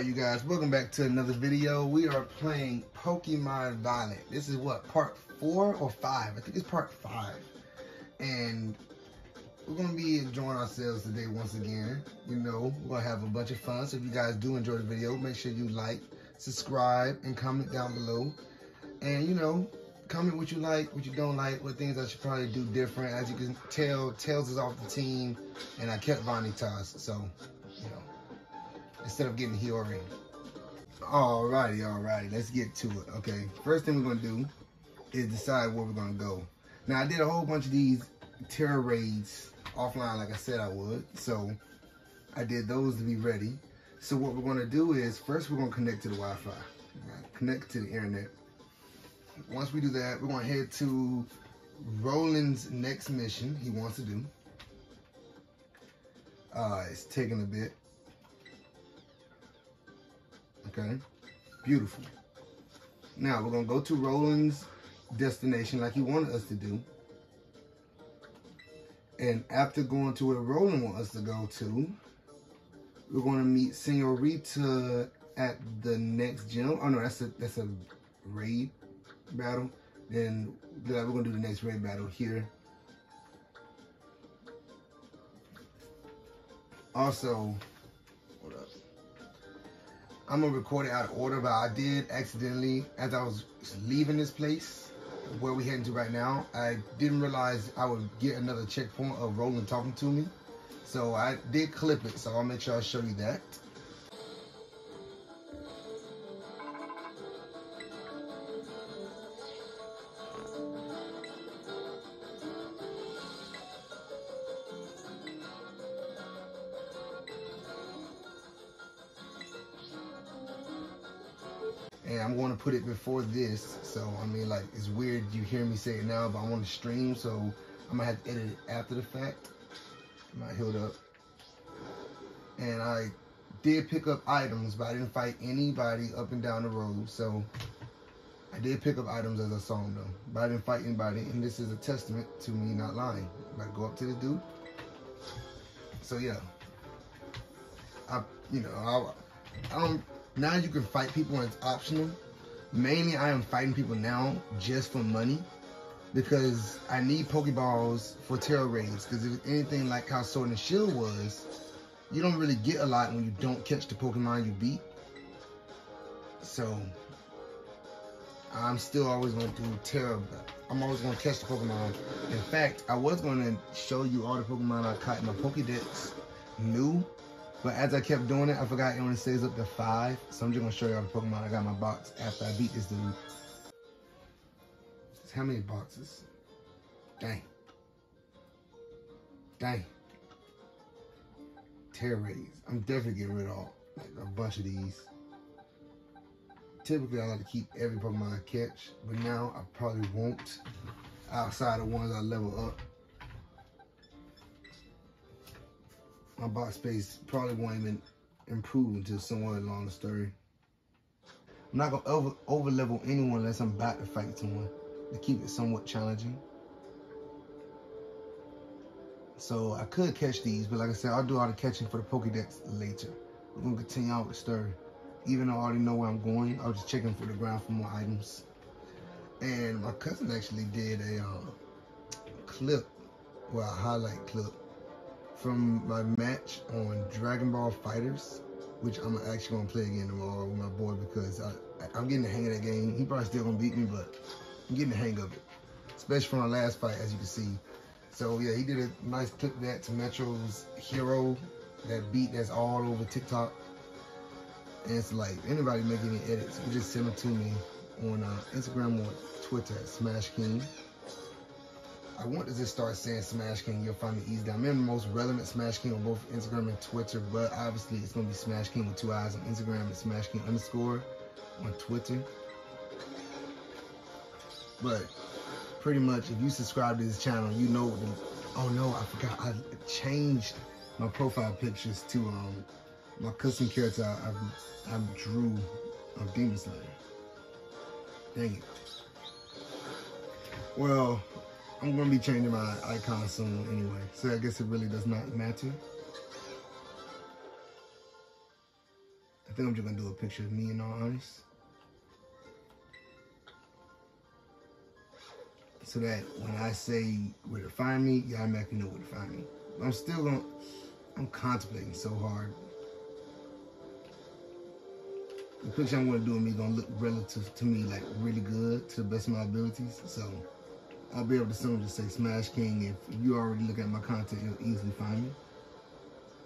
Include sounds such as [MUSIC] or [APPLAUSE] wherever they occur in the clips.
Alright you guys, welcome back to another video. We are playing Pokemon Violet. This is what, part four or five? I think it's part five. And we're gonna be enjoying ourselves today once again. You know, gonna have a bunch of fun. So if you guys do enjoy the video, make sure you like, subscribe, and comment down below. And you know, comment what you like, what you don't like, what things I should probably do different. As you can tell, Tails is off the team, and I kept Vanitas, so, you know, instead of getting Hiyori. Alrighty, alrighty, let's get to it, okay? First thing we're gonna do is decide where we're gonna go. Now, I did a whole bunch of these Tera raids offline like I said I would, so I did those to be ready. So what we're gonna do is, first we're gonna connect to the Wi-Fi, right? connect to the internet. Once we do that, we're gonna head to Roland's next mission he wants to do. Uh, it's taking a bit. Okay, beautiful. Now we're gonna go to Roland's destination like he wanted us to do. And after going to where Roland wants us to go to, we're gonna meet Senorita at the next gym. Oh no, that's a that's a raid battle. Then we're gonna do the next raid battle here. Also. I'm gonna record it out of order, but I did accidentally, as I was leaving this place, where we heading to right now, I didn't realize I would get another checkpoint of Roland talking to me. So I did clip it, so I'll make sure I show you that. And I'm going to put it before this. So, I mean, like, it's weird you hear me say it now, but I'm on the stream, so I'm to have to edit it after the fact. I'm not healed up. And I did pick up items, but I didn't fight anybody up and down the road, so I did pick up items as I saw them, though. But I didn't fight anybody, and this is a testament to me not lying. I go up to the dude. So, yeah. I, you know, I, I don't now you can fight people and it's optional. Mainly, I am fighting people now just for money because I need Pokeballs for Tera raids. Because if anything like how Sword and Shield was, you don't really get a lot when you don't catch the Pokemon you beat. So, I'm still always going to do Tera. I'm always going to catch the Pokemon. In fact, I was going to show you all the Pokemon I caught in my Pokedex new but as I kept doing it, I forgot it only says up to five. So I'm just gonna show you all the Pokemon I got in my box after I beat this dude. How many boxes? Dang. Dang. Raids. I'm definitely getting rid of all, like a bunch of these. Typically, I like to keep every Pokemon I catch, but now I probably won't outside of ones I level up. My box space probably won't even improve until somewhere along the story. I'm not gonna over, over level anyone unless I'm about to fight someone to keep it somewhat challenging. So I could catch these, but like I said, I'll do all the catching for the Pokedex later. We're gonna continue out with the story. Even though I already know where I'm going, I was just checking for the ground for more items. And my cousin actually did a uh, clip, well, a highlight clip from my match on Dragon Ball FighterZ, which I'm actually gonna play again tomorrow with my boy because I, I'm getting the hang of that game. He probably still gonna beat me, but I'm getting the hang of it, especially from our last fight, as you can see. So yeah, he did a nice clip that to Metro's Hero, that beat that's all over TikTok. And it's like, anybody make any edits, you just send them to me on uh, Instagram or Twitter at Smash King. I want to just start saying Smash King. You'll find me easy. I'm in the most relevant Smash King on both Instagram and Twitter, but obviously it's to be Smash King with two eyes on Instagram and Smash King underscore on Twitter. But pretty much, if you subscribe to this channel, you know. The, oh no, I forgot. I changed my profile pictures to um my custom character I, I, I drew of Demon Slayer. Dang it. Well, I'm gonna be changing my icon soon anyway, so I guess it really does not matter. I think I'm just gonna do a picture of me in all honest. So that when I say where to find me, y'all automatically know where to find me. I'm still gonna, I'm contemplating so hard. The picture I'm gonna do of me gonna look relative to me like really good to the best of my abilities. So I'll be able to soon just say Smash King. If you already look at my content, you'll easily find me.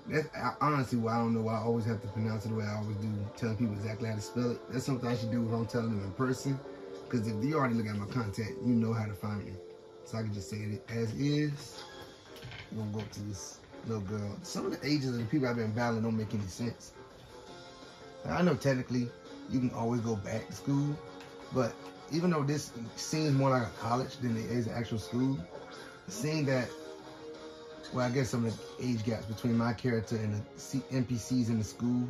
That's honestly why I don't know why I always have to pronounce it the way I always do, telling people exactly how to spell it. That's something I should do if I'm telling them in person. Because if you already look at my content, you know how to find me. So I can just say it as is. We're gonna go up to this little girl. Some of the ages of the people I've been battling don't make any sense. I know technically you can always go back to school, but even though this seems more like a college than it is an actual school, seeing that well, I guess some of the age gaps between my character and the NPCs in the school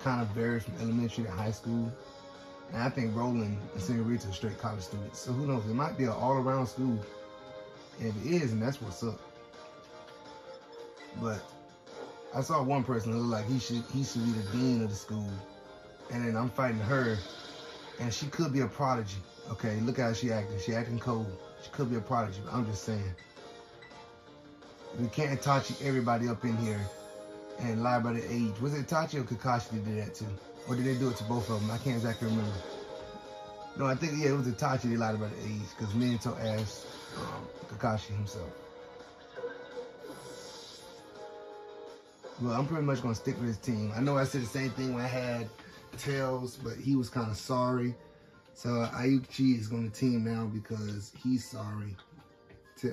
kind of varies from elementary to high school. And I think Roland and Senorita are straight college students. So who knows? It might be an all-around school. And if it is, and that's what's up. But I saw one person look like he should he should be the dean of the school. And then I'm fighting her. And she could be a prodigy. Okay, look how she acting. She acting cold. She could be a prodigy. I'm just saying. We can't Itachi everybody up in here and lie about the age. Was it Itachi or Kakashi that did that too? Or did they do it to both of them? I can't exactly remember. No, I think, yeah, it was Itachi that lied about the age because Minato asked um, Kakashi himself. Well, I'm pretty much going to stick with his team. I know I said the same thing when I had Tails, but he was kind of sorry. So Ayuchi is going to team now because he's sorry.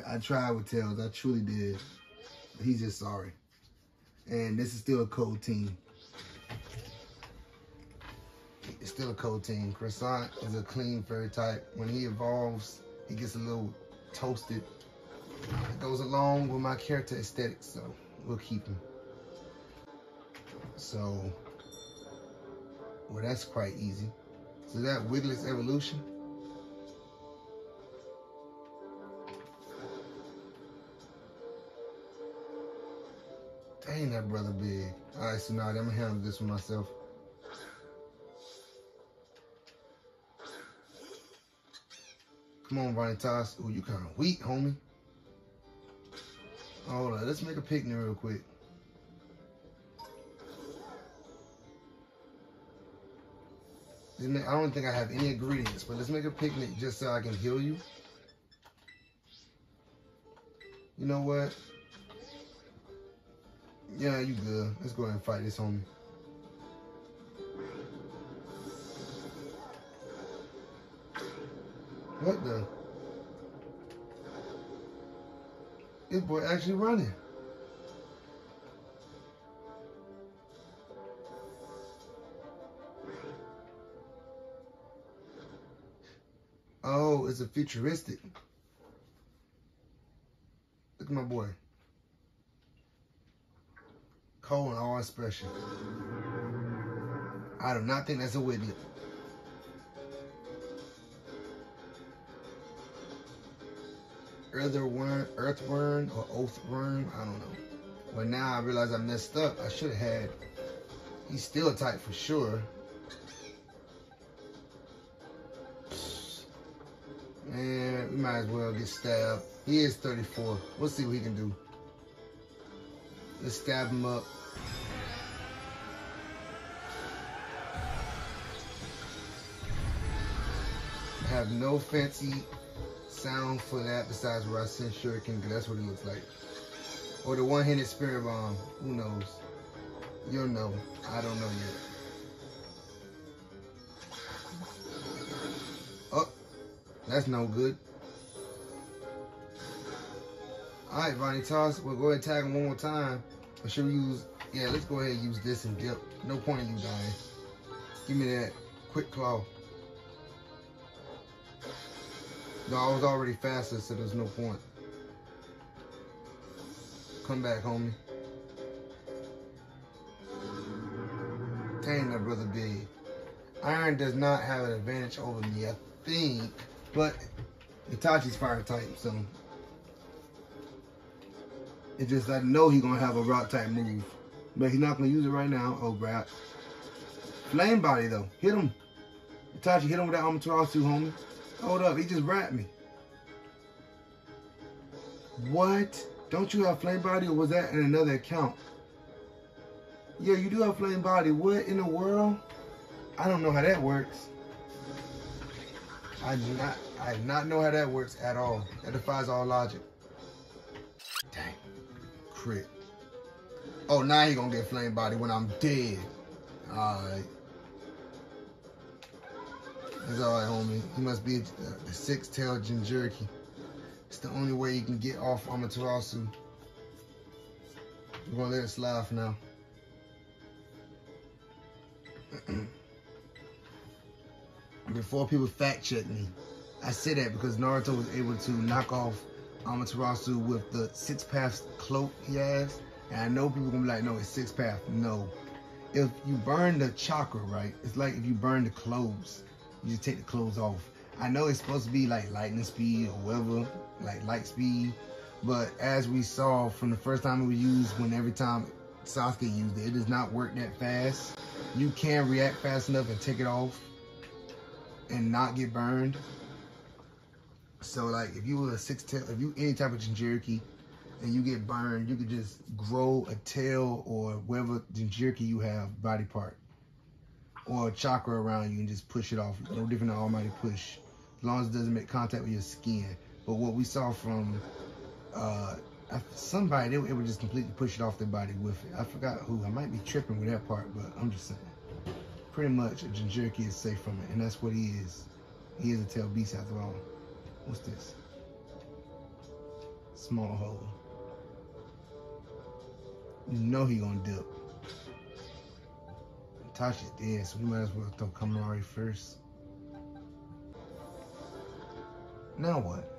I tried with Tails. I truly did. He's just sorry. And this is still a cold team. It's still a cold team. Croissant is a clean fairy type. When he evolves, he gets a little toasted. It goes along with my character aesthetic, so we'll keep him. So, well, that's quite easy. So that Wiglett evolution. Dang, that brother big. All right, so now I'm gonna handle this one myself. Come on, Vanitas. Oh, you kind of weak, homie. Hold on, let's make a picnic real quick. I don't think I have any ingredients, but let's make a picnic just so I can heal you. You know what? Yeah, you good. Let's go ahead and fight this homie. What the? This boy actually running. It's a futuristic. Look at my boy cold in all expression. I do not think that's a Wiglett. Earthworm, earthworm or oathworm, I don't know. But now I realize I messed up. I should have had. He's still a tight for sure. Man, we might as well get stabbed. He is 34. We'll see what he can do. Let's stab him up. have no fancy sound for that besides where I send Shuriken, because that's what it looks like. Or the one-handed spirit bomb. Who knows? You'll know. I don't know yet. That's no good. All right, Vanitas, we'll go ahead and tag him one more time. Or should we use, yeah, let's go ahead and use this and dip. No point in you dying. Give me that quick claw. No, I was already faster, so there's no point. Come back, homie. Dang, that brother big. Iron does not have an advantage over me, I think. But Itachi's fire type, so it just I know he's gonna have a rock type move. But he's not gonna use it right now. Oh, Brad. Flame body though. Hit him. Itachi, hit him with that Amaterasu, homie. Hold up, he just rapped me. What? Don't you have flame body or was that in another account? Yeah, you do have flame body. What in the world? I don't know how that works. I do not I do not know how that works at all. That defies all logic. Dang. Crit. Oh, now he gonna get flame body when I'm dead. Alright. It's alright, homie. He must be uh, the six-tailed Jinchuriki. It's the only way you can get off Amaterasu. We're gonna let it slide for now. [CLEARS THROAT] Before people fact check me, I say that because Naruto was able to knock off Amaterasu with the six paths cloak he has. And I know people gonna be like, no, it's six path. No. If you burn the chakra, right, it's like if you burn the clothes, you just take the clothes off. I know it's supposed to be like lightning speed or whatever, like light speed. But as we saw from the first time it was used, when every time Sasuke used it, it does not work that fast. You can react fast enough and take it off and not get burned. So like if you were a six tail, if you any type of Jinchuriki and you get burned, you could just grow a tail or whatever Jinchuriki you have body part or a chakra around you and just push it off. No different than Almighty Push, as long as it doesn't make contact with your skin. But what we saw from uh, somebody, they, they would just completely push it off their body with it. I forgot who. I might be tripping with that part, but I'm just saying. Pretty much, a Jinchuriki is safe from it, and that's what he is. He is a tail beast after all. What's this? Small hole. You know he gonna dip. Tasha's dead, so we might as well throw Kaminari first. Now what?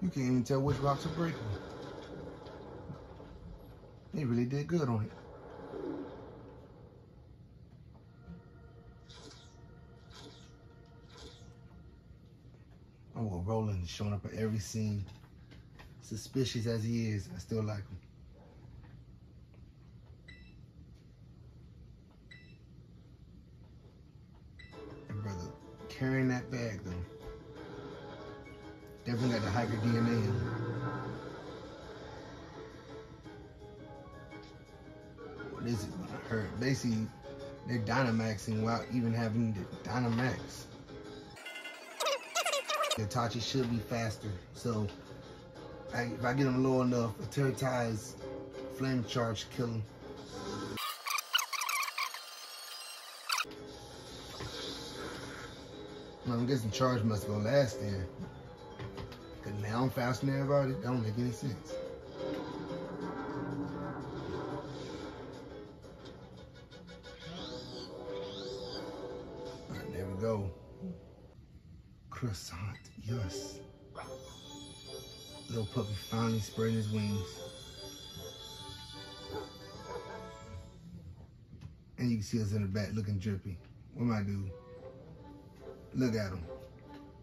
You can't even tell which rocks are breaking. They really did good on it. Oh, well, Roland is showing up at every scene. Suspicious as he is, I still like him. And brother, carrying that bag though. Definitely got the hiker DNA in. What is it gonna hurt? Basically, they're Dynamaxing without even having the Dynamax. Itachi should be faster. So I, if I get him low enough, a Teratize flame charge kill him. I'm guessing charge must go last then. Cause now I'm faster than everybody. That don't make any sense. There we go. Croissant, yes. Little puppy finally spreading his wings. And you can see us in the back looking drippy. What am I do? Look at him.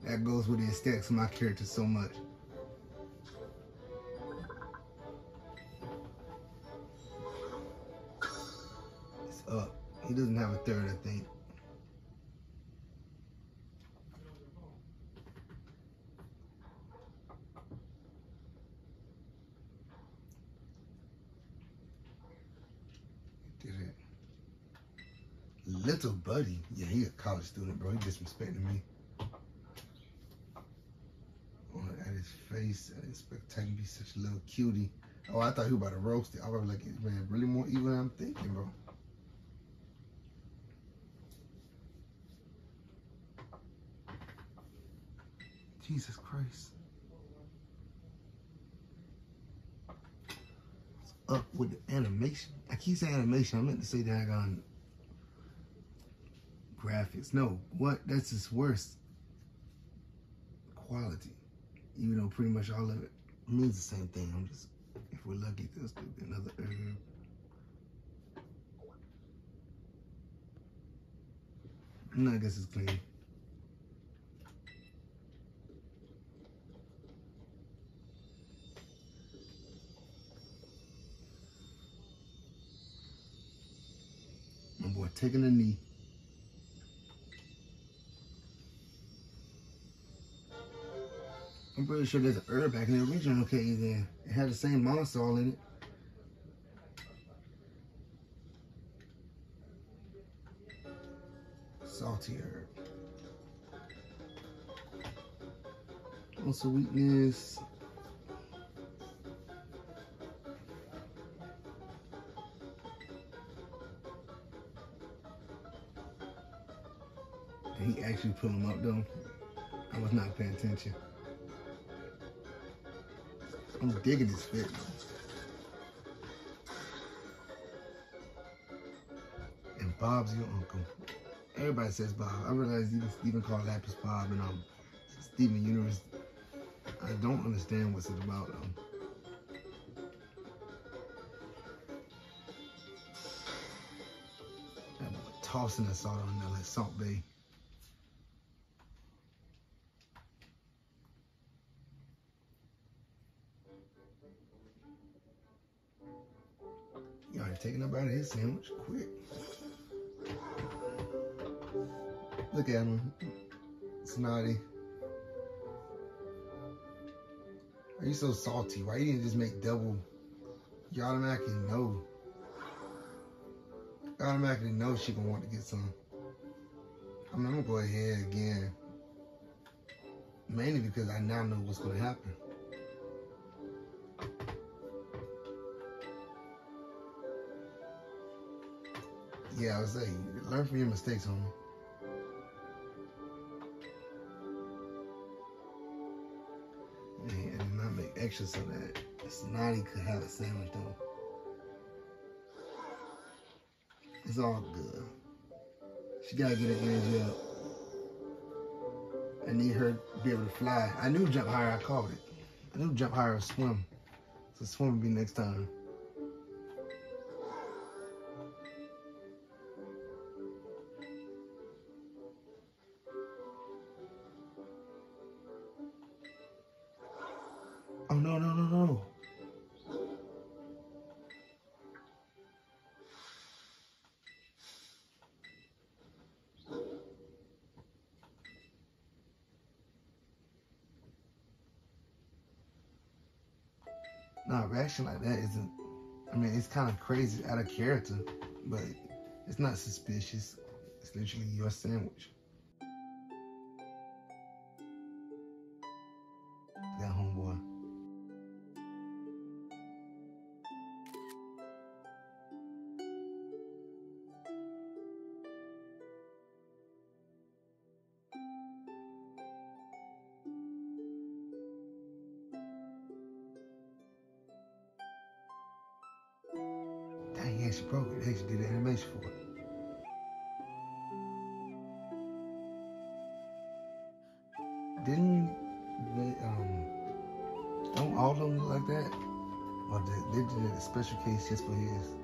That goes with the aesthetics of my character so much. It's up. He doesn't have a third, I think. Did it. Little buddy. Yeah, he a college student, bro. He disrespecting me. Oh, at his face, I didn't expect Titan to be such a little cutie. Oh, I thought he was about to roast it. I was like, man, really more evil than I'm thinking, bro. Jesus Christ. What's up with the animation? I keep saying animation. I meant to say daggone graphics. No, what? That's his worst quality. Even though pretty much all of it means the same thing. I'm just, if we're lucky, there's still be another herb. No, I guess it's clean. My boy taking a knee. I'm pretty sure there's an herb back in the original case there. It had the same monosol in it. Salty herb. Also weakness. He actually put him up though. I was not paying attention. I'm digging this fit. And Bob's your uncle. Everybody says Bob. I realize even Steven called Lapis Bob and um Steven Universe. I don't understand what's it about um tossing that salt on there like Salt Bae. His sandwich quick. Look at him. Snotty. Are you so salty? Why you didn't just make double? You automatically know. You automatically know she gonna want to get some. I mean, I'm gonna go ahead again. Mainly because I now know what's gonna happen. Yeah, I was saying, learn from your mistakes, homie. Yeah, and not make extra so that Snotty could have a sandwich though. It's all good. She gotta get her energy up. I need her to be able to fly. I knew jump higher, I called it. I knew jump higher or swim. So swim will be next time. A reaction like that isn't I mean it's kinda crazy out of character, but it's not suspicious. It's literally your sandwich. Just for his?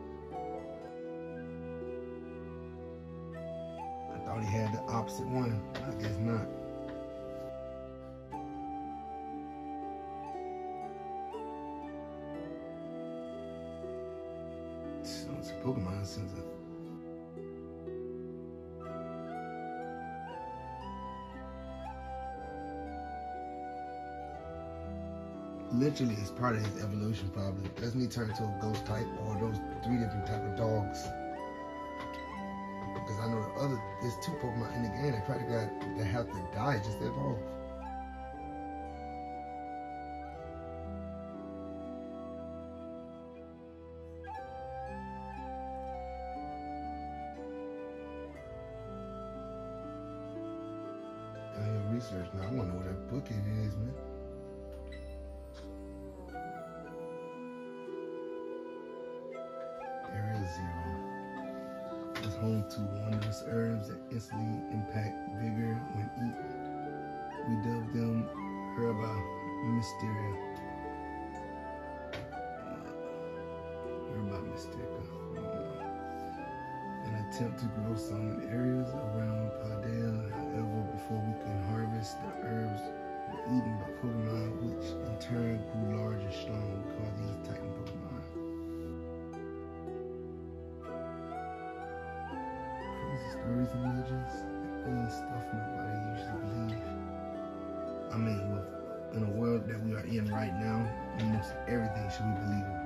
Literally, it's part of his evolution, probably. That's me turn into a ghost type or those three different type of dogs. Because I know the other, there's two Pokemon in the game that probably got that have to die just that evolve. Research now. I want to know what that book it is, man. To wondrous herbs that instantly impact vigor when eaten. We dub them Herba Mysteria. Herba Mystica. An attempt to grow some areas around Paldea. However, before we can harvest the herbs, were eaten by Pokemon, which in turn grew large and strong. We call these Titan Pokemon. stories and legends and stuff nobody to believe. I mean, with, in the world that we are in right now, almost everything should be believable.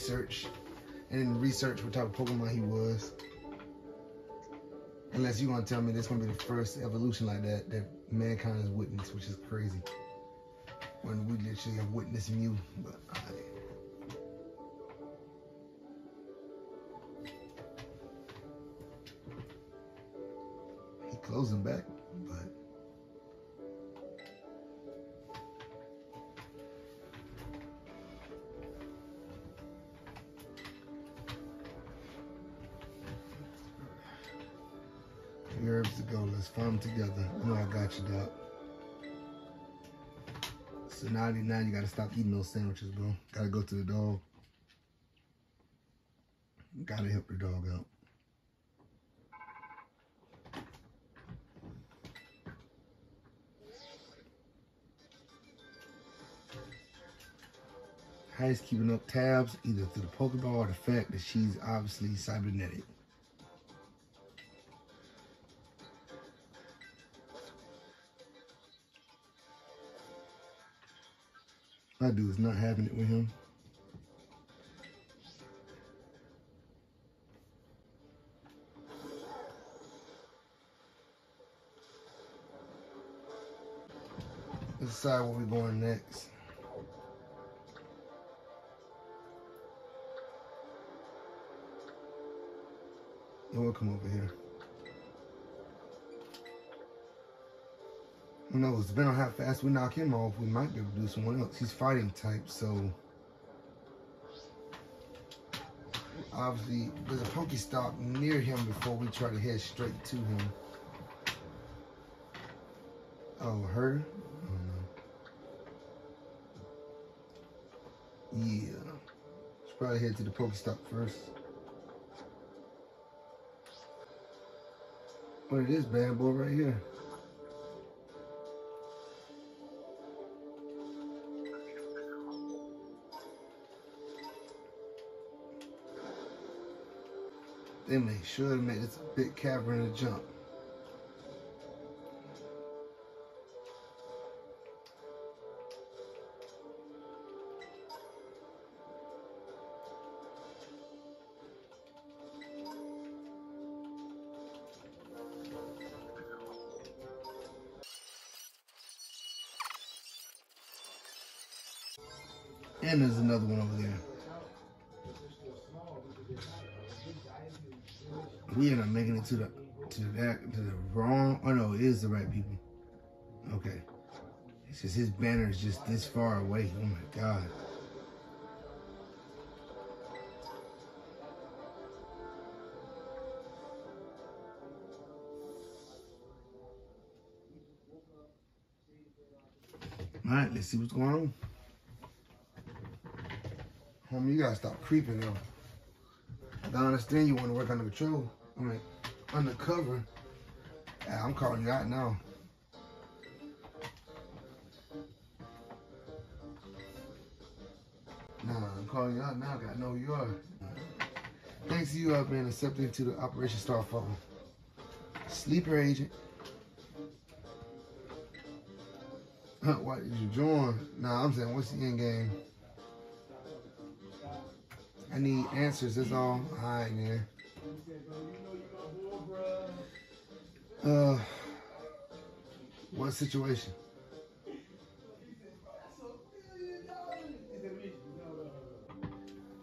Research, and research what type of Pokemon he was. Unless you're gonna tell me this gonna be the first evolution like that that mankind has witnessed, which is crazy. When we literally have witnessed Mew, but I, he closing back, farm together. You know I got you, Doc. So now, now you gotta stop eating those sandwiches, bro. Gotta go to the dog. Gotta help the dog out. He's keeping up tabs either through the Pokeball or the fact that she's obviously cybernetic. My dude's not having it with him. Let's decide where we're going next. And we'll come over here. Who knows? Depending on how fast we knock him off, we might be able to do someone else. He's fighting type, so obviously there's a Pokestop near him before we try to head straight to him. Oh, her? No. Yeah. Should probably head to the Pokestop first. But it is, bad boy, right here. They make sure to make this big cavern to jump. Banner is just this far away. Oh my god. All right, let's see what's going on. Homie, you gotta stop creeping though. I don't understand you want to work under control. I mean, undercover. I'm calling you out now. Nah, I'm calling you out now. I know you are. Thanks to you, I've been accepted into the Operation Starfall. Sleeper agent. Why did you join? Nah, I'm saying, what's the end game? I need answers, that's all. Alright, man. Uh, what situation?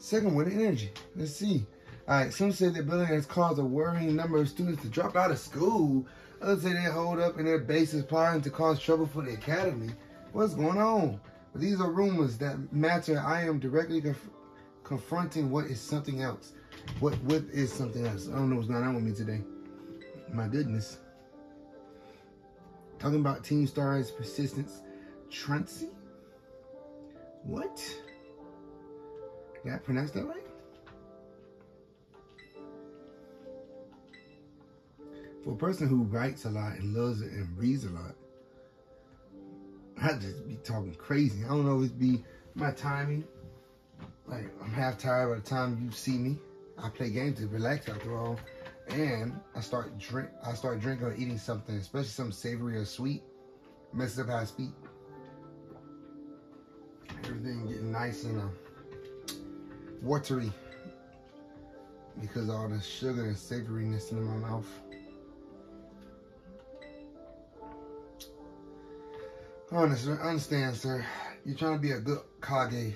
Second with energy. Let's see. All right, some say that bullying has caused a worrying number of students to drop out of school. Others say they hold up in their bases plotting to cause trouble for the academy. What's going on? But these are rumors that matter. I am directly conf confronting what is something else. What what is something else? I don't know what's going on with me today. My goodness. Talking about Team Stars persistence. Truncey? What? I pronounce that right? For a person who writes a lot and loves it and reads a lot, I just be talking crazy. I don't know if it be my timing. Like I'm half tired by the time you see me. I play games to relax after all. And I start drink I start drinking or eating something, especially something savory or sweet. Messes up how I speak. Everything getting nice and uh, watery because all the sugar and savoriness in my mouth. Honestly, understand, sir. You're trying to be a good Kage.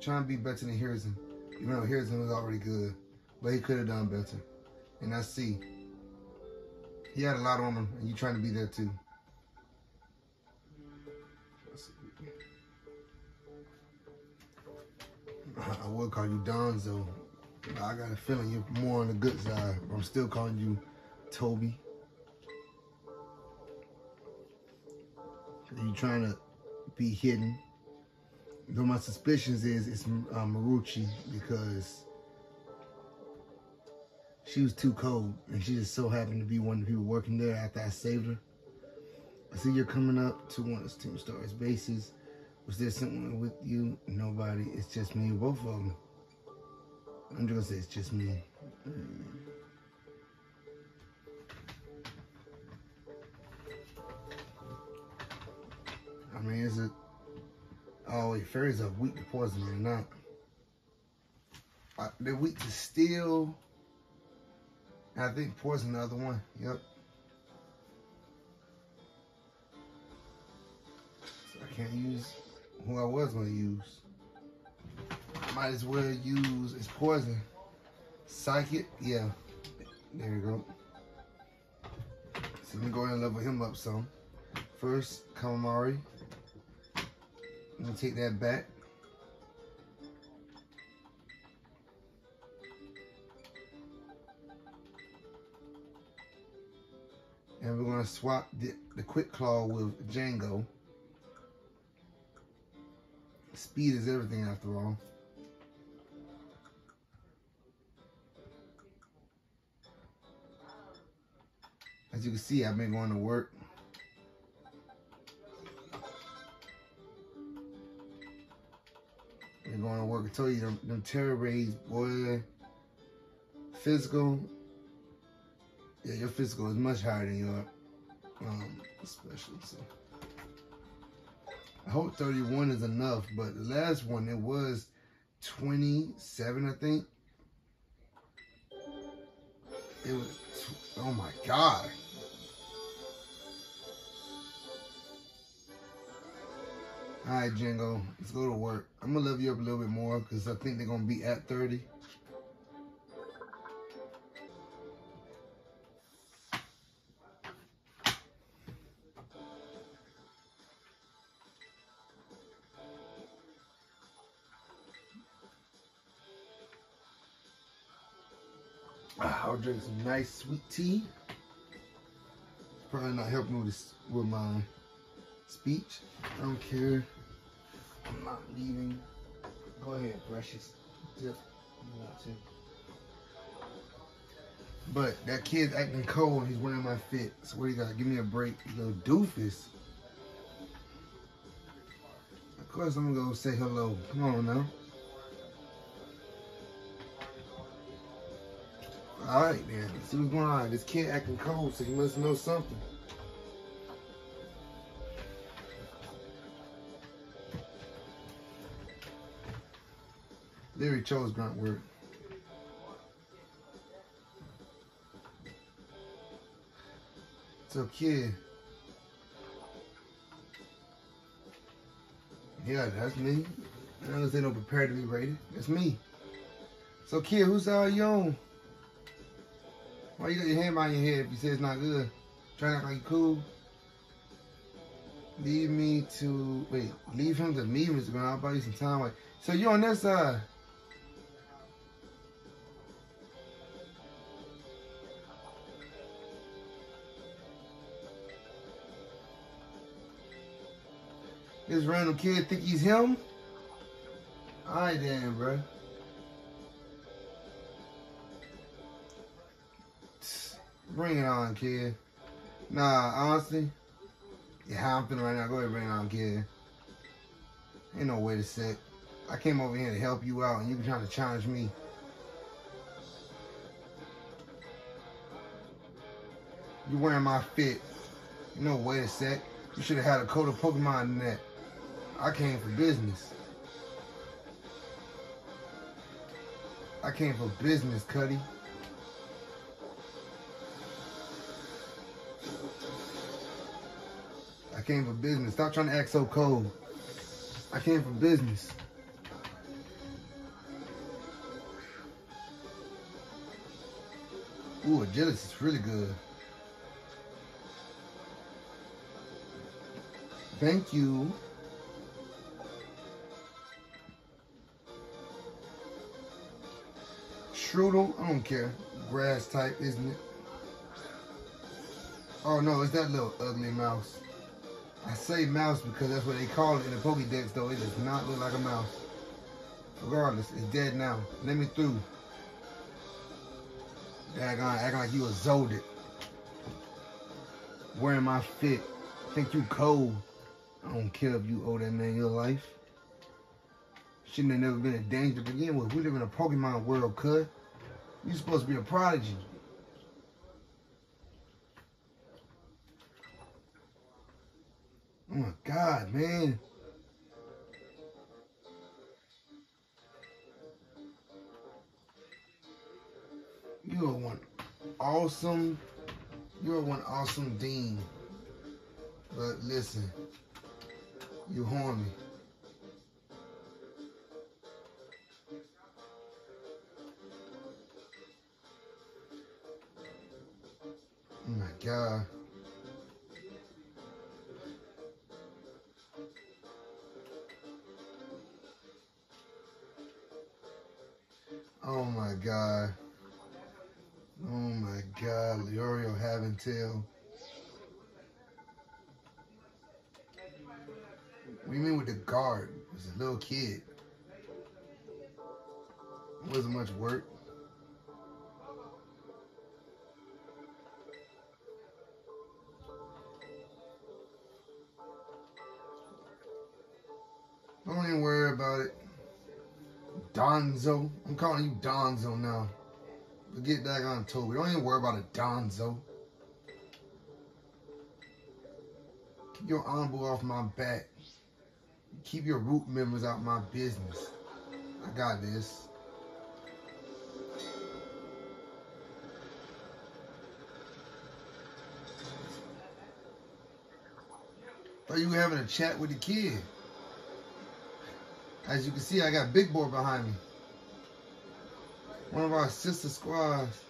Trying to be better than Hiruzen. Even though Hiruzen was already good. But he could have done better. And I see. He had a lot on him, and you're trying to be there too. I would call you Danzo. I got a feeling you're more on the good side. I'm still calling you Toby. you trying to be hidden. Though my suspicions is it's uh, Marucci because she was too cold and she just so happened to be one of the people working there after I saved her. I see you're coming up to one of the Team Stars bases. Was there someone with you? Nobody. It's just me. Both of them. I'm just gonna say it's just me. I mean, is it? Oh, wait, fairies are weak to poison or not? Uh, they're weak to steel. I think poison the other one. Yep. So I can't use who I was to use. Might as well use, it's poison. Psychic, yeah. There you go. So let me go ahead and level him up some. First, Kamamari. I'm gonna take that back. And we're gonna swap the, the Quick Claw with Django. Speed is everything after all. As you can see, I've been going to work. Been going to work. I told you, them, them Tera Raids, boy, physical. Yeah, your physical is much higher than your um, special. So. I hope 31 is enough, but the last one, it was 27, I think. It was, oh my God. All right, Jingo, let's go to work. I'm gonna love you up a little bit more because I think they're gonna be at 30. Ah, I'll drink some nice sweet tea. Probably not helping with this, with my speech. I don't care. I'm not leaving. Go ahead, precious. Dip. You want to. But that kid's acting cold. He's wearing my fit. So what do you got? Give me a break, you little doofus. Of course I'm gonna go say hello. Come on now. Alright man, Let's see what's going on. This kid acting cold, so he must know something. Larry chose grunt work. So kid. Yeah, that's me. I don't say no prepared to be rated. That's me. So, kid, who's all you on? Why you got your hand behind your head if you say it's not good? Trying to act like you cool? Leave me to, wait, leave him to me, Mr. Brown. I'll buy you some time. Wait. So you on this side? This random kid think he's him? Alright then, bro. Bring it on, kid. Nah, honestly, yeah, how right now, go ahead bring it on, kid. Ain't no way to sit. I came over here to help you out, and you trying to challenge me. You wearing my fit. No way to set. You should have had a coat of Pokemon in that. I came for business. I came for business, Cuddy. Came for business. Stop trying to act so cold. I came for business. Ooh, agility is really good. Thank you. Strudel, I don't care. Grass type, isn't it? Oh no, it's that little ugly mouse. I say mouse because that's what they call it in the Pokédex though. It does not look like a mouse. Regardless, it's dead now. Let me through. Daggone, acting like you a Zoldyck. Wearing my fit. Think you cold. I don't care if you owe that man your life. Shouldn't have never been a danger to begin with. We live in a Pokemon world, cuz. You supposed to be a prodigy. Oh my God, man. You are one awesome, you are one awesome dean. But listen, you harm me. Oh my God. Oh my God. Oh my God. Leorio having tail. What do you mean with the guard? It was a little kid. It wasn't much work. Danzo. I'm calling you Danzo now. Forget that on Toby. Don't even worry about a Danzo. Keep your Anbu off my back. Keep your root members out my business. I got this. Thought you were having a chat with the kid. As you can see, I got Big Boy behind me. One of our sister squads.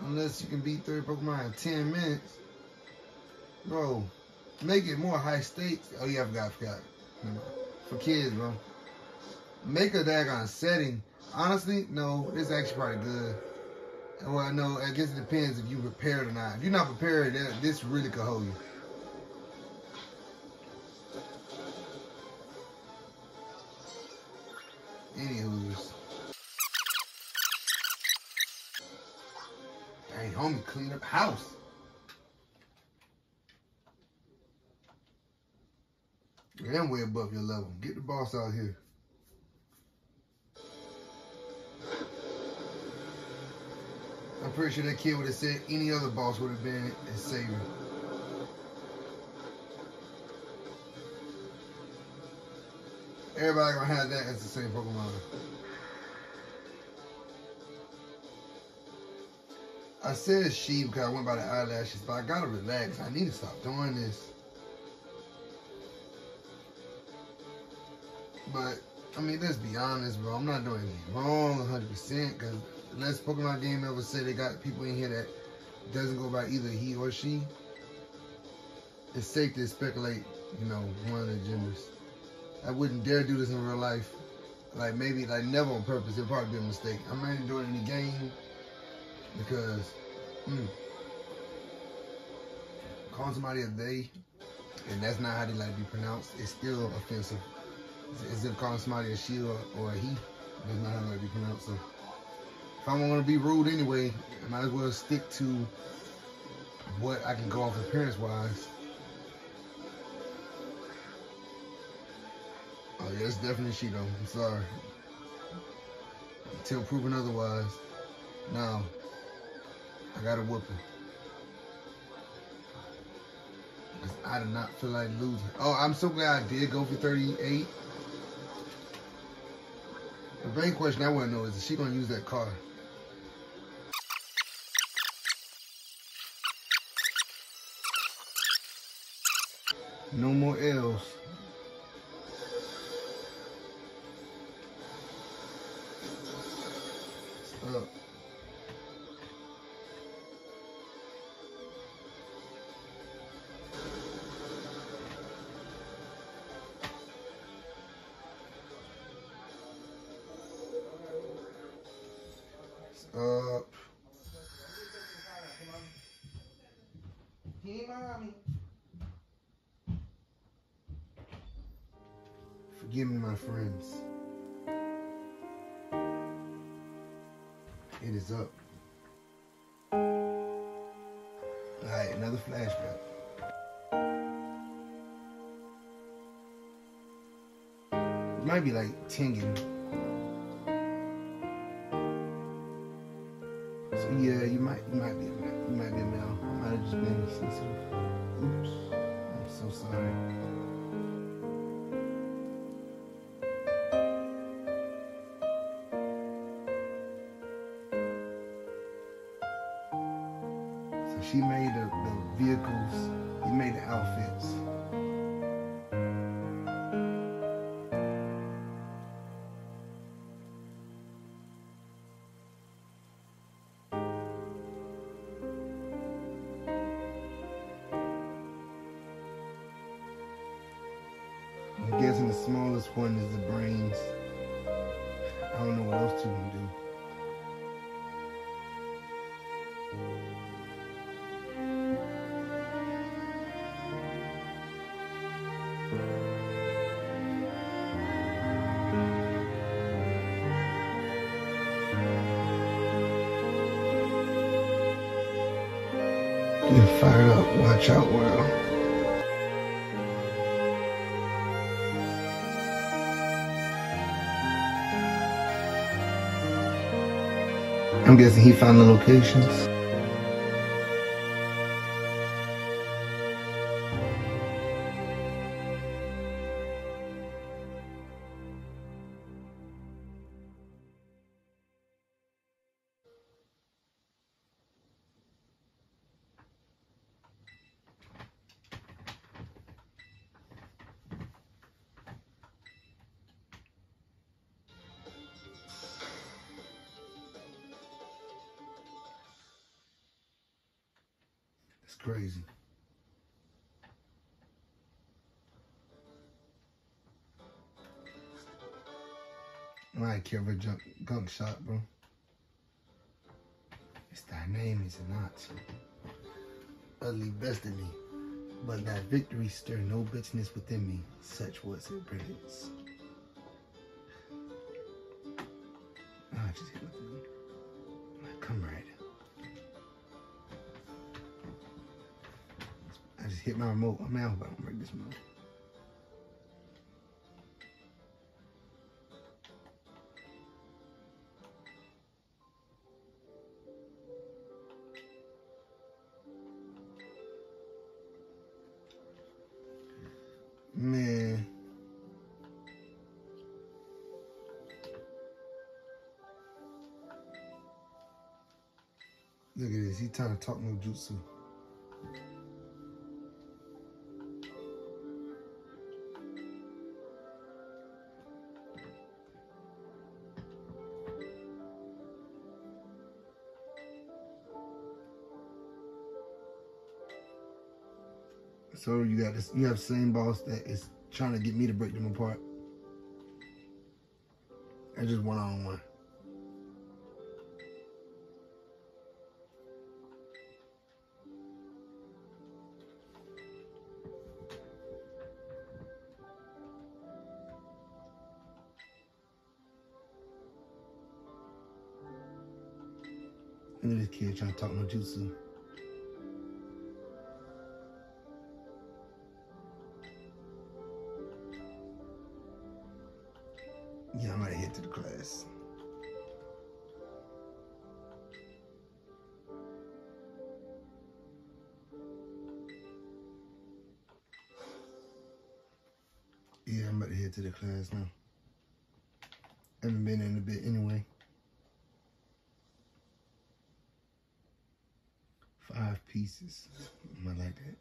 Unless you can beat 30 Pokemon in 10 minutes. Bro, make it more high stakes. Oh yeah, I forgot, I forgot. For kids, bro. Make a daggone setting. Honestly, no, it's actually probably good. Well, no, I guess it depends if you prepared or not. If you're not prepared, this really could hold you. Anywho's. Hey, homie, clean up house. I am way above your level. Get the boss out here. I'm pretty sure that kid would have said any other boss would have been his savior. Everybody gonna have that as the same Pokemon. I said she because I went by the eyelashes, but I gotta relax. I need to stop doing this. But I mean, let's be honest, bro. I'm not doing anything wrong 100% because unless Pokemon game ever say they got people in here that doesn't go by either he or she, it's safe to speculate, you know, one of the genders. I wouldn't dare do this in real life. Like maybe, like never on purpose. It'd probably be a mistake. I'm not even doing any game because, mm, calling somebody a they, and that's not how they like to be pronounced. It's still offensive. As if calling somebody a she or, or a he. That's not how they like to be pronounced. So if I'm gonna be rude anyway, I might as well stick to what I can go off appearance wise. Oh it's definitely she though. I'm sorry. Until proven otherwise. Now, I got a whoop her. I did not feel like losing. Oh, I'm so glad I did go for 38. The main question I want to know is, is she going to use that car? No more L's. Up. Up. Hey, mommy. Forgive me, my friends. Is up. Alright, another flashback. It might be like tinging. So yeah, you might you might be. You might be a male. I might have just been sensitive. Oops. I'm so sorry. Out. I'm guessing he found the locations. It's crazy. I might care a junk, gunk shot, bro. It's thy name, is not? Ugly destiny. But that victory stirred no bitchness within me. Such was it brilliance. Hit my remote. But I don't break this remote. Man. Look at this. He trying to talk no jutsu. You got this. You have same boss that is trying to get me to break them apart. That's just one on one. At this kid trying to talk no jutsu. Class now. Haven't been in a bit anyway. Five pieces. I like that.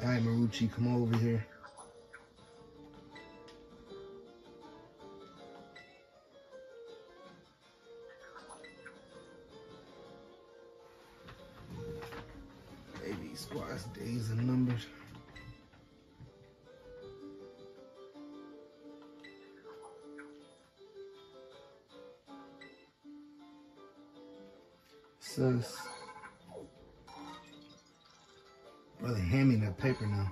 All right, Marucho, come over here. Brother, hand me that paper now.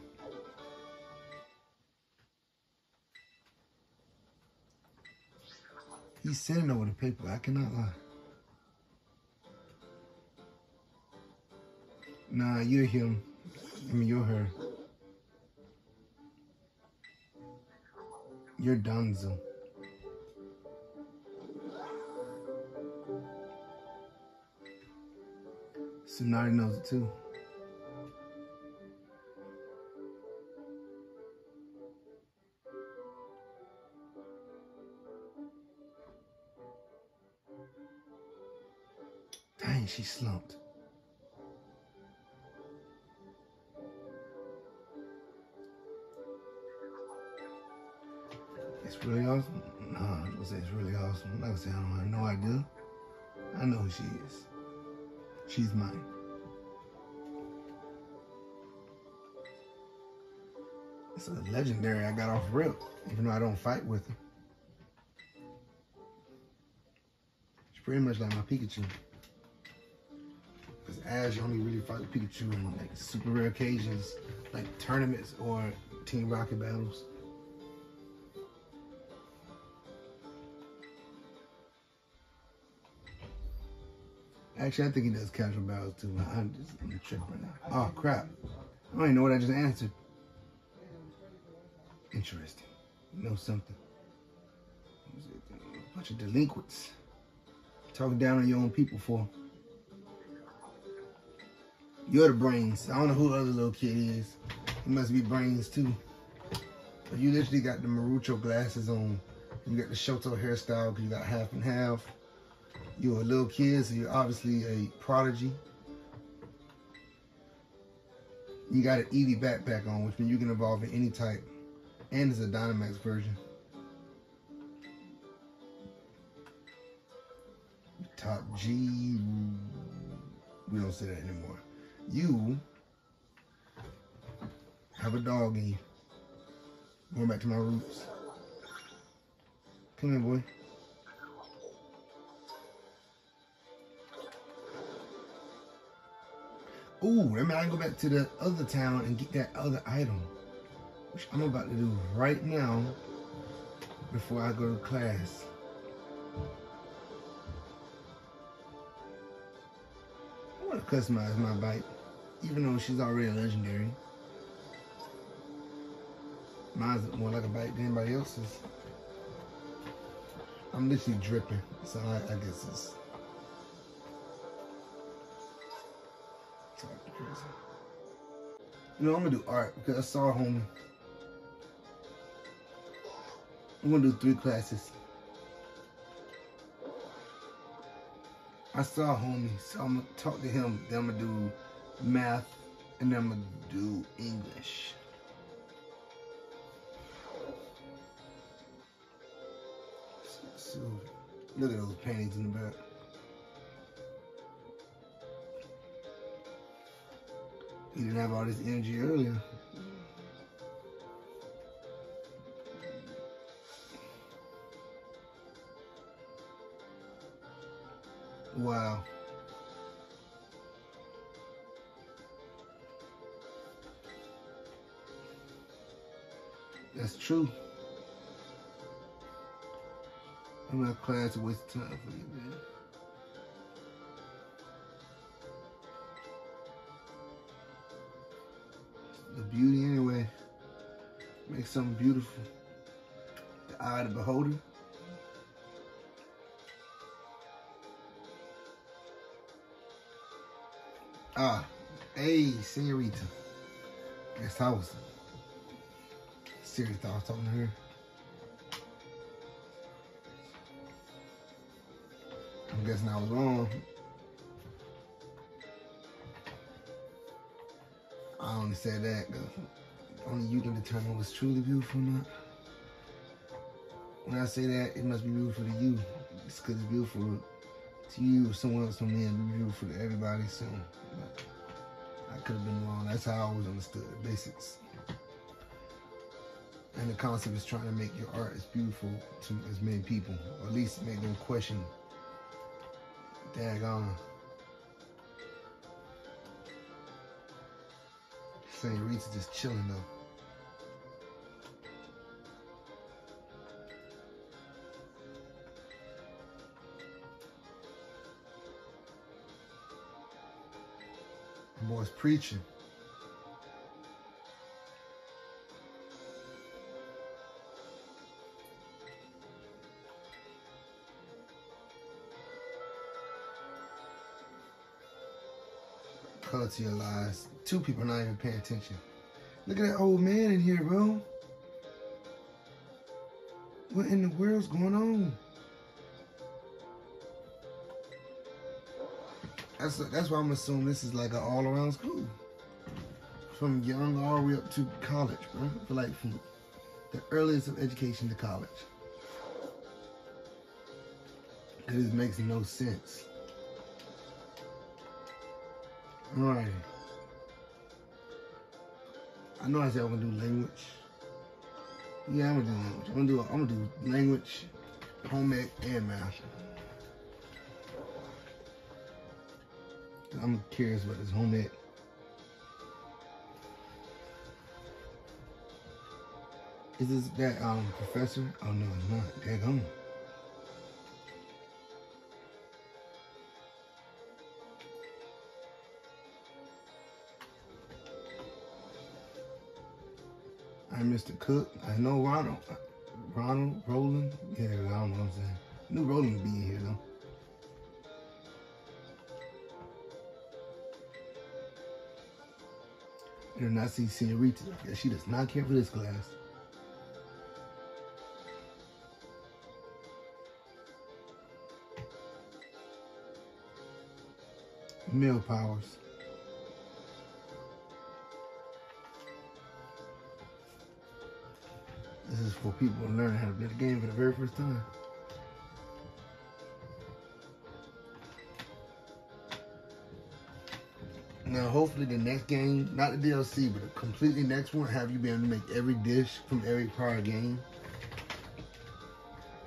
He's sending over the paper. I cannot lie. Nah, you're him. I mean, you're her. You're Danzo. Tsunade knows it too. She slumped. It's really awesome. No, gonna say it's really awesome. Like not say I don't have no idea. I know who she is. She's mine. It's a legendary I got off rip, even though I don't fight with her. She's pretty much like my Pikachu. Because Ash only really fight Pikachu on like super rare occasions, like tournaments or Team Rocket battles. Actually, I think he does casual battles too. I'm just I'm tripping right now. Oh crap! I don't even know what I just answered. Interesting. You know something? A bunch of delinquents talking down on your own people for. You're the brains. I don't know who the other little kid is. He must be brains too. But you literally got the Marucho glasses on. You got the Shoto hairstyle because you got half and half. You're a little kid, so you're obviously a prodigy. You got an Eevee backpack on, which means you can evolve in any type. And it's a Dynamax version. Top G. We don't say that anymore. You have a dog in you. Going back to my roots. Come here, boy. Ooh, that means I can go back to the other town and get that other item. Which I'm about to do right now before I go to class. I want to customize my bike, even though she's already legendary. Mine's more like a bike than anybody else's. I'm literally dripping, so I, I guess it's You know, I'm gonna do art because I saw homie. I'm gonna do three classes. I saw homie, so I'm gonna talk to him. Then I'm gonna do math, and I'm gonna do English. So, Look at those panties in the back. He didn't have all this energy earlier. Wow. That's true. I'm not class to waste time for you, man. The beauty anyway. Make something beautiful. The eye of the beholder. Ah, hey, senorita. Guess I thoughts on her. I'm guessing I was wrong. I only said that because only you can determine what's truly beautiful or not. When I say that, it must be beautiful to you. It's because it's beautiful to you or someone else from me and be beautiful to everybody. So but I could have been wrong. That's how I always understood the basics. And the concept is trying to make your art as beautiful to as many people, or at least make them question. Daggone. Senorita's just chilling though. Boy's preaching. To your lies. Two people not even paying attention. Look at that old man in here, bro. What in the world's going on? That's that's why I'm assuming this is like an all around school. From young all the way up to college, bro. For like from the earliest of education to college. Cause it makes no sense. Alright. I know I said I'm gonna do language. Yeah, I'm gonna do language. I'm gonna do I'm gonna do language, home ec, and math. I'm curious about this home ec. Is this that um professor? Oh no, it's not. Daggone. Mr. Cook. I know Ronald. Ronald, Roland. Yeah, I don't know what I'm saying. I knew Roland would be in here though. I do not see Senorita. Yeah, she does not care for this class. Male powers. This is for people learning how to play the game for the very first time. Now, hopefully, the next game, not the DLC, but a completely next one, have you been able to make every dish from every prior game.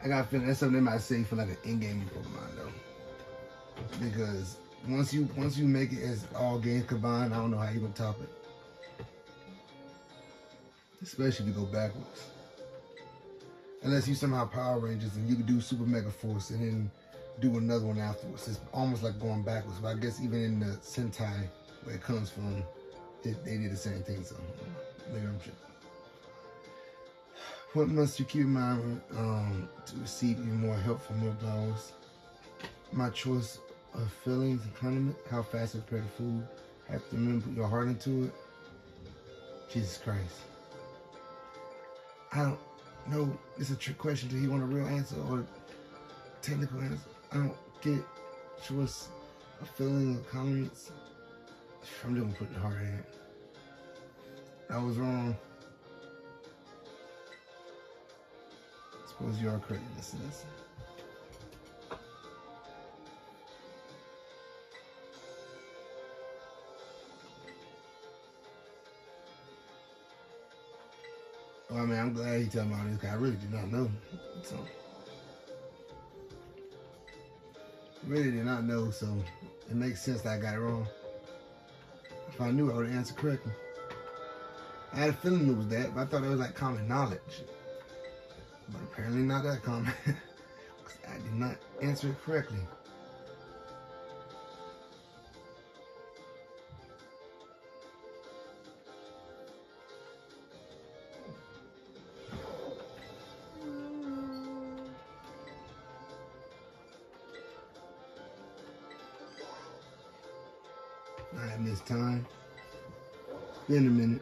I got a feeling that's something they might say for like an in-game Pokemon though, because once you once you make it as all games combined, I don't know how you gonna top it. Especially if you go backwards. Unless you somehow Power Rangers and you could do Super Mega Force and then do another one afterwards. It's almost like going backwards. But I guess even in the Sentai, where it comes from, it, they did the same thing. So maybe I'm sure. What must you keep in mind um, to receive even more help from more blows? My choice of fillings and condiment, how fast I prepare the food, have to remember put your heart into it. Jesus Christ. I don't know. It's a trick question. Do you want a real answer or technical answer? I don't get choice of filling or condiments. I'm just gonna put the heart in it. I was wrong. suppose you are correct in this. Well, I mean, I'm glad he told me all this because I really did not know. So, really did not know. So, it makes sense that I got it wrong. If I knew, I would have answered correctly. I had a feeling it was that, but I thought it was like common knowledge. But apparently not that common. [LAUGHS] Because I did not answer it correctly. Been a minute.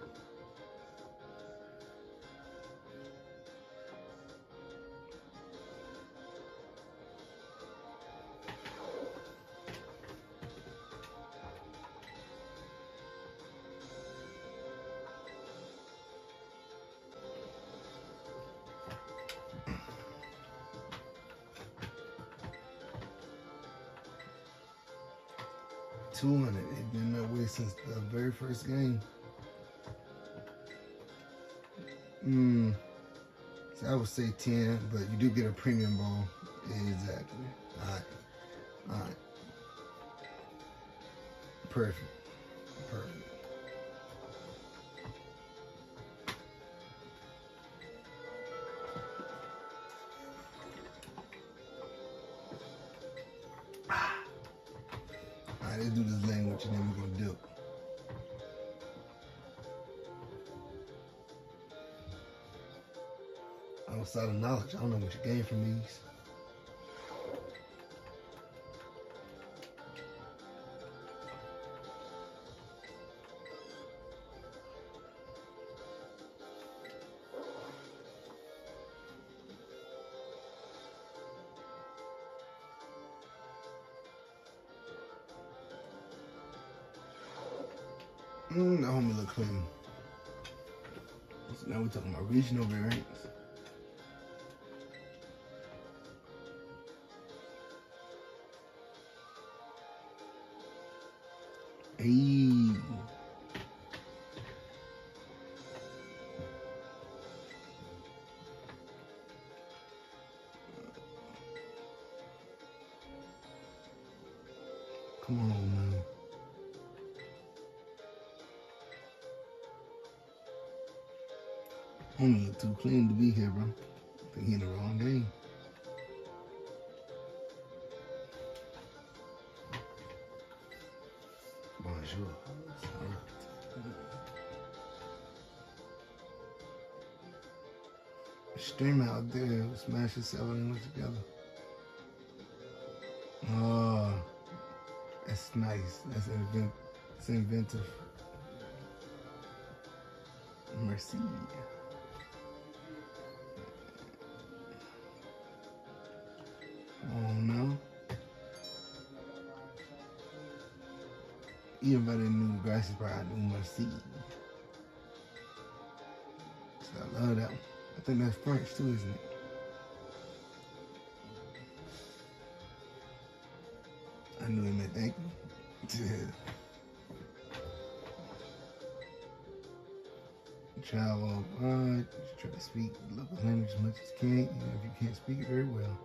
Two hundred. They've been that way since the very first game. Say ten, but you do get a premium ball. Exactly. Outside of knowledge, I don't know what you gain from these. Mm, that homie look clean. So now we're talking about regional variants. Homie look too clean to be here, bro. I think he in the wrong game. Bonjour. Stream out there, smash yourself and it together. Oh, that's nice. That's invent. That's inventive. Merci. Grassy Pride, New Merci. So I love that one. I think that's French too, isn't it? I knew it meant thank you. Travel abroad, try to speak local language as much as you can, even if you can't speak it very well.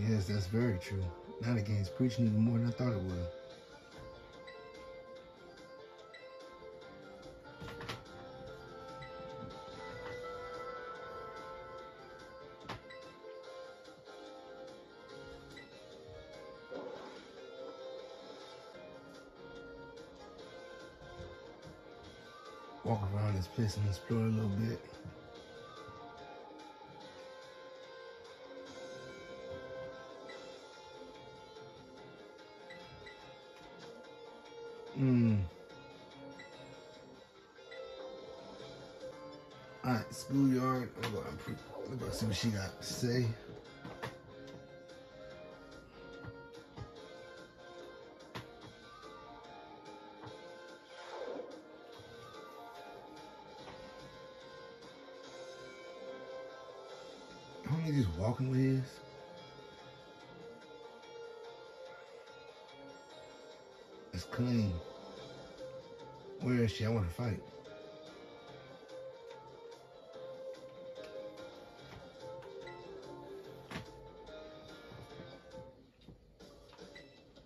Yes, that's very true. Now the game's preaching even more than I thought it would. Place and explore a little bit. Mm. Alright, schoolyard. I'm I'm to see what she got to say. Spotify?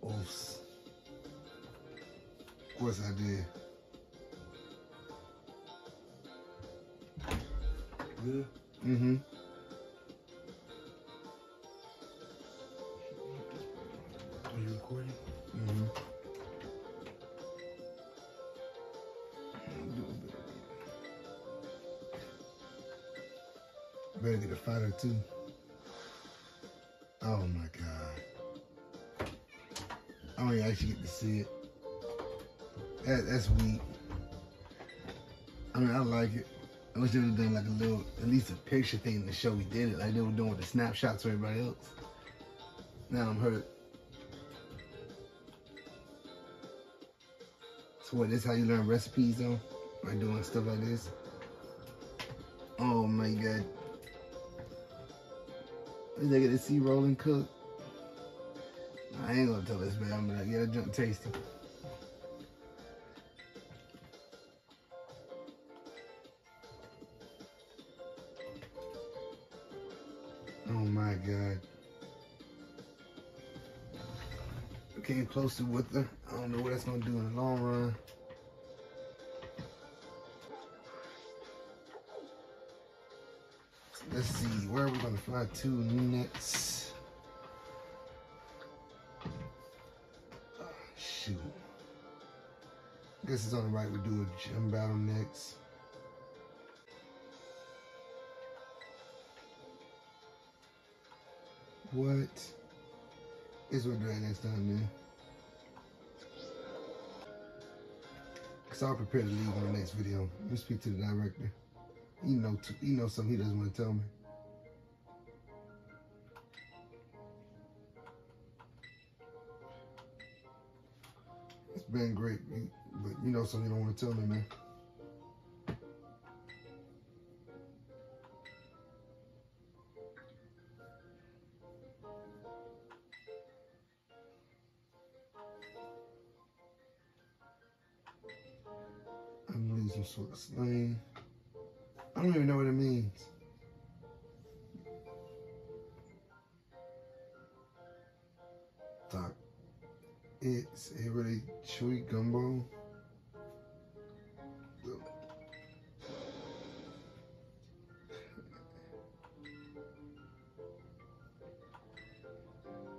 Ouça. Coisa de Better get a fighter too. Oh my god. I don't actually get to see it. That, that's weak. I mean, I like it. I wish they would have done like a little, at least a picture thing to show we did it, like they were doing with the snapshots for everybody else. Now I'm hurt. So what, this how you learn recipes though? By doing stuff like this? Oh my god. Is they get to see Roland cook? I ain't gonna tell this man, I'm like, yeah, that junk tasty. Oh my god. Came closer with her. I don't know what that's gonna do in the long run. 452 two Oh, ah, shoot. Guess it's on the right we do a gym battle next. What? Is we'll next time, man. Cause I'll prepare to leave on the next video. Let me speak to the director. He know, he know something he doesn't want to tell me. Been great, but you know something you don't want to tell me, man. Sort of. I don't even know what it means. Doc, it's a really chewy gumbo.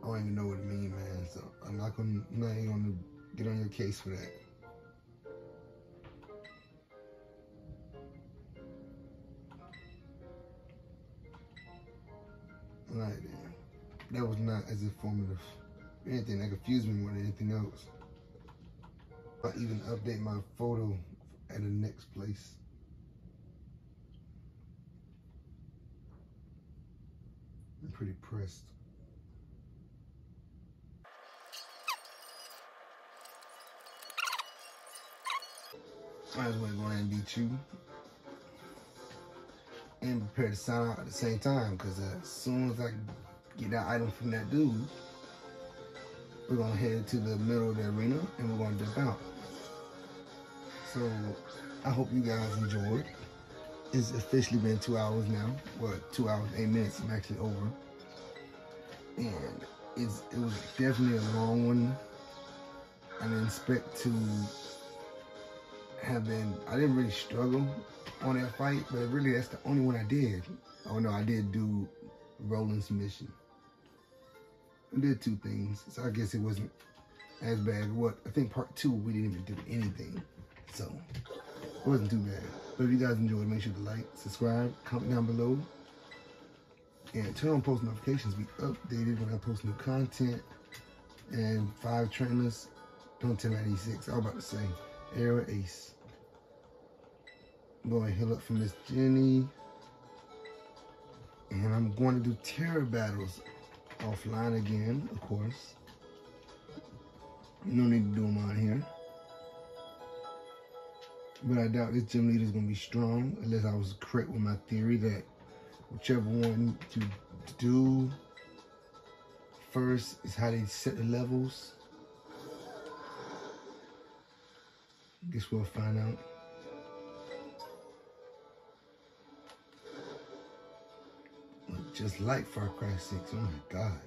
I don't even know what it means, man. So I'm not gonna, I'm not gonna get on your case for that. Right. That was not as informative. Anything that confused me more than anything else. I even update my photo at the next place. I'm pretty pressed. Might as well go ahead and beat you and prepare to sign out at the same time because as soon as I get that item from that dude, we're gonna head to the middle of the arena and we're gonna dip out. So I hope you guys enjoyed. It's officially been two hours now. Well, two hours, eight minutes. I'm actually over. And it's it was definitely a long one. I didn't expect to have been. I didn't really struggle on that fight, but really that's the only one I did. Oh no, I did do Roland's mission. Did two things, so I guess it wasn't as bad. What I think part two we didn't even do anything, so it wasn't too bad. But if you guys enjoyed, make sure to like, subscribe, comment down below, and turn on post notifications. Be updated when I post new content. And five trainers, don't 1096. I was about to say, Era Ace. Going heal up for Miss Jenny. And I'm going to do Tera battles offline again, of course. No need to do them on here. But I doubt this gym leader is going to be strong unless I was correct with my theory that whichever one to do first is how they set the levels. Guess we'll find out. just like Far Cry 6. Oh my God.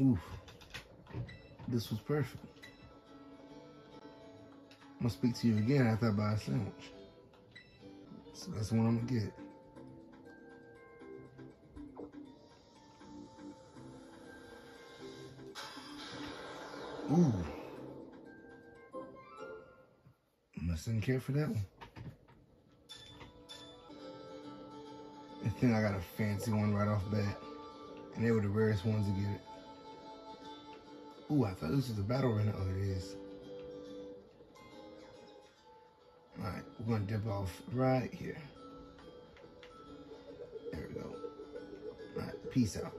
Oof. This was perfect. I'm gonna speak to you again after I buy a sandwich. So that's what I'm gonna get. Ooh. Must didn't care for that one. I think I got a fancy one right off bat. And they were the rarest ones to get it. Ooh, I thought this was a battle arena. Oh, it is. Alright, we're gonna dip off right here. There we go. Alright, peace out.